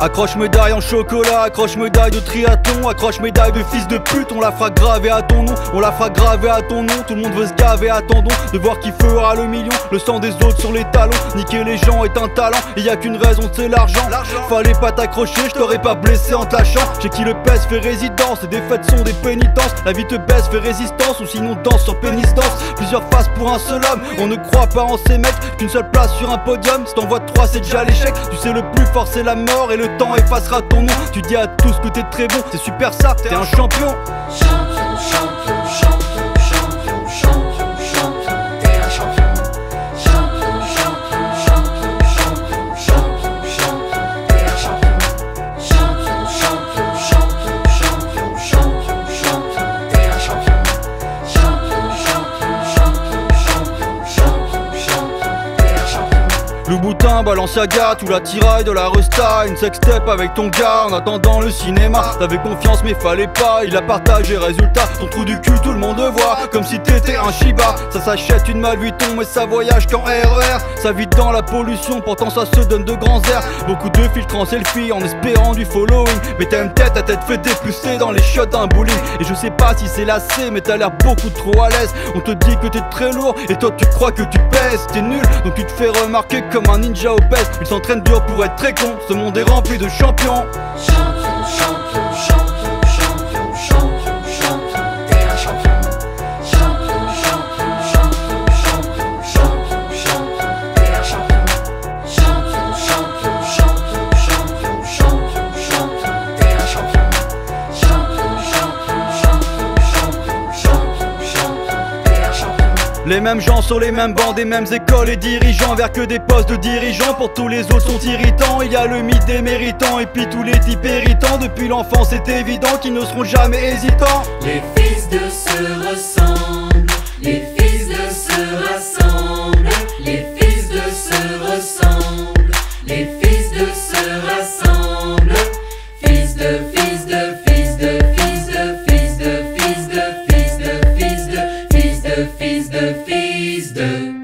Accroche médaille en chocolat, accroche médaille de triathlon, accroche médaille de fils de pute, on la fera graver à ton nom, on la fera graver à ton nom, tout le monde veut se gaver, attendons de voir qui fera le million, le sang des autres sur les talons, niquer les gens est un talent, et y a qu'une raison c'est l'argent, fallait pas t'accrocher, je t'aurais pas blessé en te lâchant, j'ai qui le pèse fait résidence, les défaites sont des pénitences, la vie te baisse fait résistance, ou sinon danse sur pénis plusieurs faces pour un seul homme, on ne croit pas en ces mecs, qu'une seule place sur un podium, si t'envoies trois c'est déjà l'échec, tu sais le plus fort c'est la mort et le temps effacera ton nom. Tu dis à tous que t'es très bon, c'est super ça, t'es un champion, champion. Louboutin, Balenciaga, tout la tiraille de la resta Une sextape avec ton gars en attendant le cinéma. T'avais confiance mais fallait pas, il a partagé résultat Ton trou du cul tout le monde voit, comme si t'étais un Shiba. Ça s'achète une Mal Vuitton mais ça voyage qu'en RER Ça vit dans la pollution, pourtant ça se donne de grands airs. Beaucoup de filtres en selfie en espérant du following. Mais t'as une tête à tête fait dépecer dans les shots d'un bowling. Et je sais pas si c'est lassé mais t'as l'air beaucoup trop à l'aise. On te dit que t'es très lourd et toi tu crois que tu pèses. T'es nul donc tu te fais remarquer comme un ninja au pèse Il s'entraîne dur pour être très con, ce monde est rempli de champions. Champion, champion, champion, champion, Les mêmes gens sur les mêmes bancs, des mêmes écoles et dirigeants Vers que des postes de dirigeants, pour tous les autres sont irritants Il y a le mythe des méritants. Et puis tous les types irritants Depuis l'enfance c'est évident qu'ils ne seront jamais hésitants. Les fils de se ressemblent, les fils de fils de...